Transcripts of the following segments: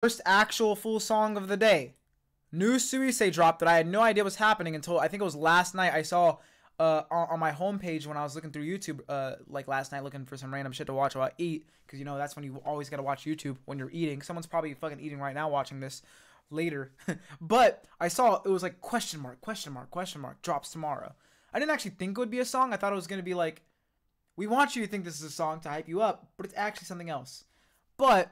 first actual full song of the day. New Suisei drop that I had no idea was happening until I think it was last night. I saw uh, on, on my homepage when I was looking through YouTube, uh, like last night, looking for some random shit to watch while I eat, because you know that's when you always gotta watch YouTube when you're eating. Someone's probably fucking eating right now watching this later, but I saw it was like question mark, question mark, question mark drops tomorrow. I didn't actually think it would be a song. I thought it was gonna be like, we want you to think this is a song to hype you up, but it's actually something else. But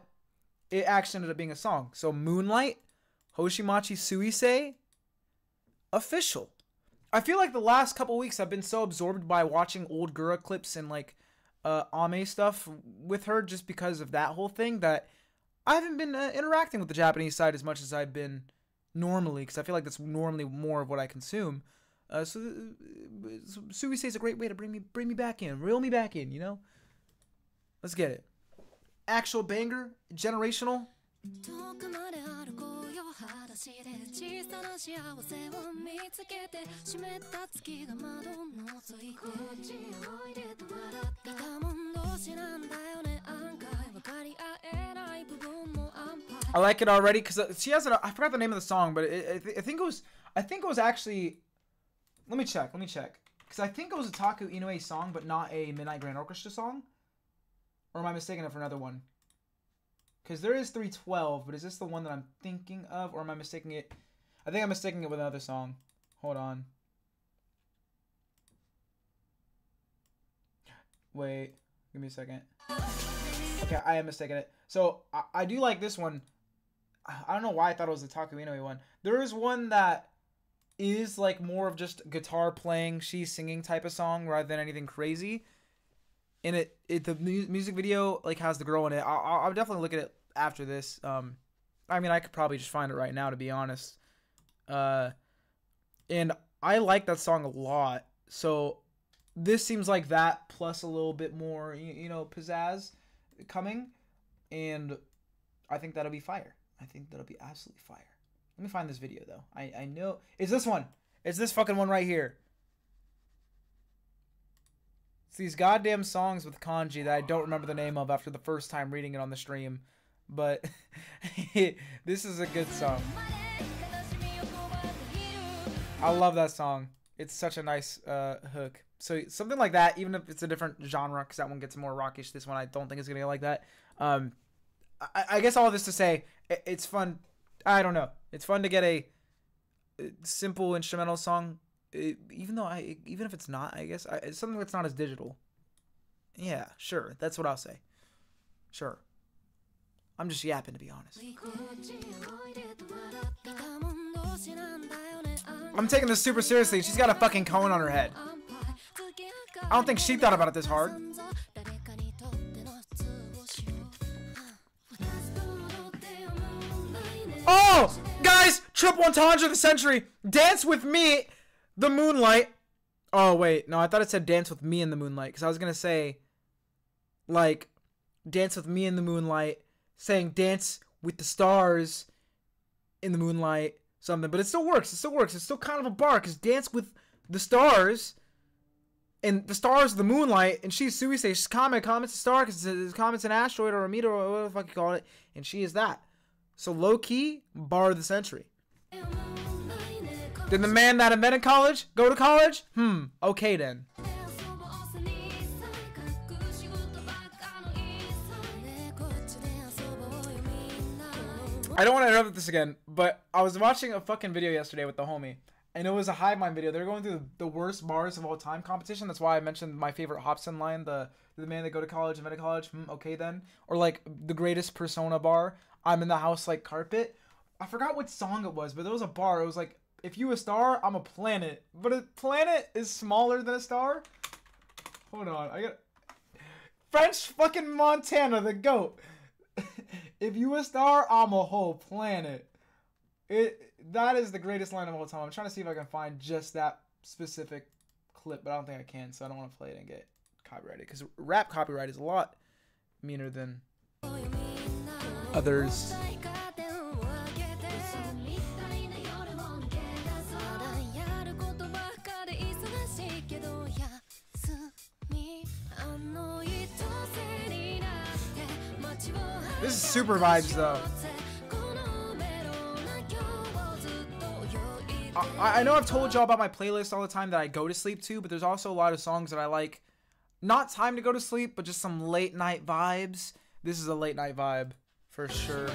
it actually ended up being a song. So Moonlight, Hoshimachi Suisei, official. I feel like the last couple weeks I've been so absorbed by watching old Gura clips and like uh, Ame stuff with her just because of that whole thing that I haven't been uh, interacting with the Japanese side as much as I've been normally because I feel like that's normally more of what I consume. Uh, so, uh, so Suisei is a great way to bring me bring me back in, reel me back in, you know. Let's get it actual banger, generational. I like it already because uh, she has it. I forgot the name of the song, but it, I think it was. I think it was actually. Let me check. Let me check. Because I think it was a Taku Inoue song, but not a Midnight Grand Orchestra song. Or am I mistaken it for another one? Because there is 312, but is this the one that I'm thinking of, or am I mistaking it? I think I'm mistaking it with another song. Hold on. Wait, give me a second. Okay, I am mistaken it. So I, I do like this one. I don't know why I thought it was the Taku Inoue one. There is one that is like more of just guitar playing, she's singing type of song rather than anything crazy. And it, it the mu- music video like has the girl in it. I'll, I'll I'll definitely look at it after this. Um, I mean I could probably just find it right now to be honest. Uh, and I like that song a lot. So this seems like that plus a little bit more you, you know pizzazz coming, and I think that'll be fire. I think that'll be absolutely fire. Let me find this video though. I I know it's this one. It's this fucking one right here. These goddamn songs with kanji that I don't remember the name of after the first time reading it on the stream, but this is a good song. I love that song. It's such a nice uh, hook. So something like that, even if it's a different genre, because that one gets more rockish. This one I don't think is gonna get like that. Um, I, I guess all this to say, i- it's fun. I don't know. It's fun to get a uh, simple instrumental song, it, even though I, even if it's not, I guess I, it's something that's not as digital. Yeah, sure. That's what I'll say. Sure. I'm just yapping to be honest. I'm taking this super seriously. She's got a fucking cone on her head. I don't think she thought about it this hard. Oh! Guys! Triple entendre of the century! Dance with me the moonlight. Oh wait, no, I thought it said dance with me in the moonlight because I was gonna say, like, dance with me in the moonlight, saying dance with the stars in the moonlight, something. But it still works. It still works. It's still kind of a bar because dance with the stars. And the stars, the moonlight, and she's Suisei. She's Comet. Comet's a star because Comet's an asteroid or a meteor or whatever the fuck you call it. And she is that. So low key, bar of the century. Did the man that invented college go to college? Hmm. Okay then. I don't want to interrupt this again, but I was watching a fucking video yesterday with the homie, and it was a Hive Mind video. They're going through the worst bars of all time competition. That's why I mentioned my favorite Hobson line, the the man that go to college, invented college. Hmm, okay then, or like the greatest Persona bar. I'm in the house like carpet. I forgot what song it was, but there was a bar. It was like, if you a star, I'm a planet. But a planet is smaller than a star. Hold on, I got French fucking Montana, the goat. if you a star, I'm a whole planet. It that is the greatest line of all time. I'm trying to see if I can find just that specific clip, but I don't think I can, so I don't want to play it and get copyrighted. Because rap copyright is a lot meaner than others. This is super vibes, though. I, I know I've told y'all about my playlist all the time that I go to sleep to, but there's also a lot of songs that I like. Not time to go to sleep, but just some late night vibes. This is a late night vibe, for sure.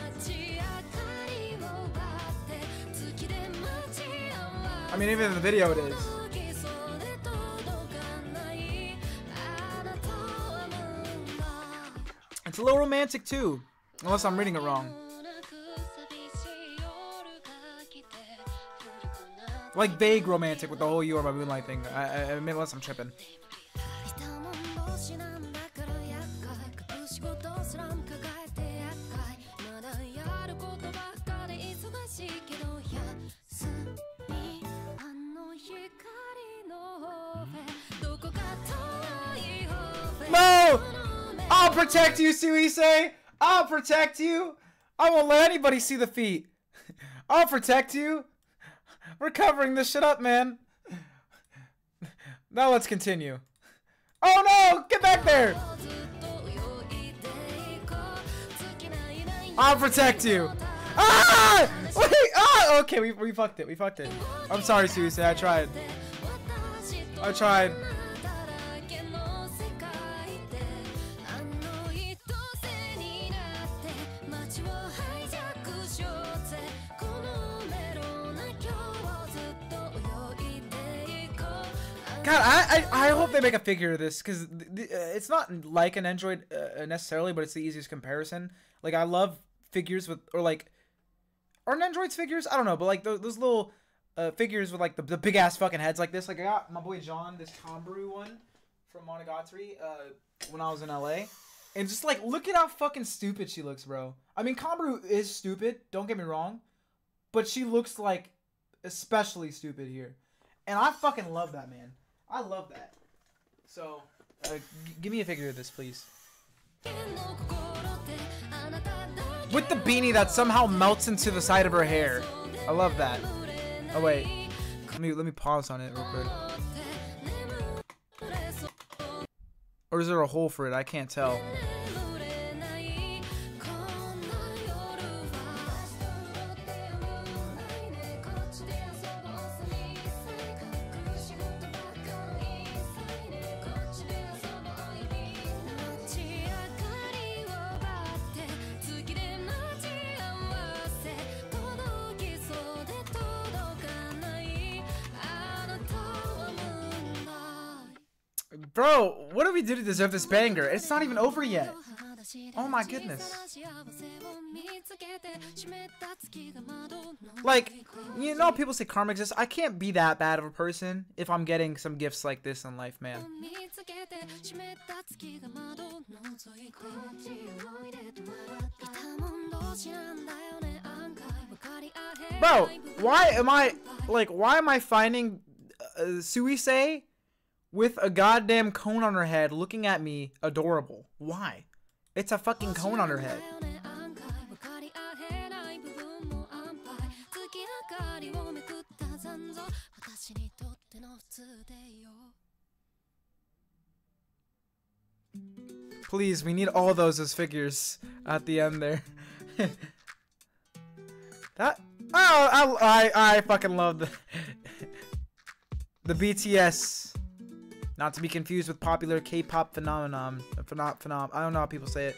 I mean, even in the video it is. It's a little romantic too. Unless I'm reading it wrong. Like vague romantic with the whole You Are My Moonlight thing. I, I, unless I'm tripping. No! I'll protect you, Suisei! I'll protect you. I won't let anybody see the feet. I'll protect you. We're covering this shit up, man. Now let's continue. Oh no! Get back there! I'll protect you. Ah! Wait, ah! Okay, we, we fucked it. We fucked it. I'm sorry, Suicide. I tried. I tried. God, I, I, I hope they make a figure of this because uh, it's not like an Nendoroid uh, necessarily, but it's the easiest comparison. Like I love figures with or like are Nendoroids figures? I don't know, but like those, those little uh, figures with like the, the big ass fucking heads like this. Like I got my boy John this Kanbaru one from Monogatari uh, when I was in LA, and just like look at how fucking stupid she looks, bro. I mean, Kanbaru is stupid. Don't get me wrong, but she looks like especially stupid here, and I fucking love that man. I love that. So, uh, give me a figure of this, please. With the beanie that somehow melts into the side of her hair. I love that. Oh wait, let me let me pause on it real quick. Or is there a hole for it? I can't tell. Bro, what do we do to deserve this banger? It's not even over yet. Oh my goodness. Like, you know, people say karma exists. I can't be that bad of a person if I'm getting some gifts like this in life, man. Bro, why am I like? Why am I finding uh, Suisei with a goddamn cone on her head, looking at me, adorable? Why? It's a fucking cone on her head. Please, we need all those as figures at the end there. that oh, I, I I fucking love the the BTS. Not to be confused with popular K-pop phenomenon. Phenom, phenom, I don't know how people say it.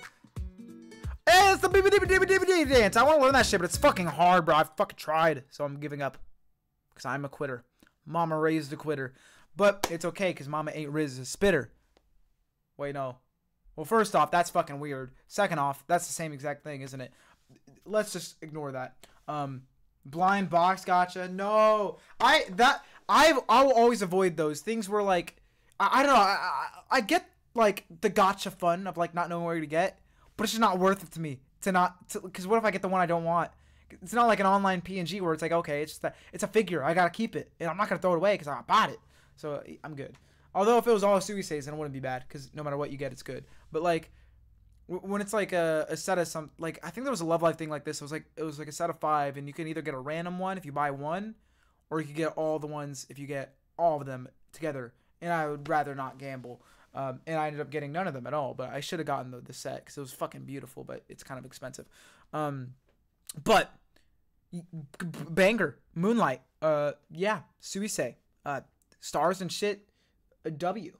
Hey, it's the BBDBDBD dance. I want to learn that shit, but it's fucking hard, bro. I fucking tried, so I'm giving up. Cause I'm a quitter. Mama raised a quitter, but it's okay, cause Mama ain't raised a spitter. Wait, no. Well, first off, that's fucking weird. Second off, that's the same exact thing, isn't it? Let's just ignore that. Um, blind box gacha. No, I that I I will always avoid those things where like I, I don't know. I, I I get like the gacha fun of like not knowing where to get, but it's just not worth it to me to not because what if I get the one I don't want? It's not like an online PNG where it's like okay, it's just that it's a figure. I gotta keep it, and I'm not gonna throw it away because I bought it. So I'm good. Although if it was all Suiseis, then it wouldn't be bad because no matter what you get, it's good. But like when it's like a, a set of some like I think there was a Love Live thing like this. It was like it was like a set of five, and you can either get a random one if you buy one, or you could get all the ones if you get all of them together. And I would rather not gamble. Um, and I ended up getting none of them at all. But I should have gotten the, the set because it was fucking beautiful, but it's kind of expensive. Um, but banger, Moonlight, uh, yeah, Suisei, uh, stars and shit, a W.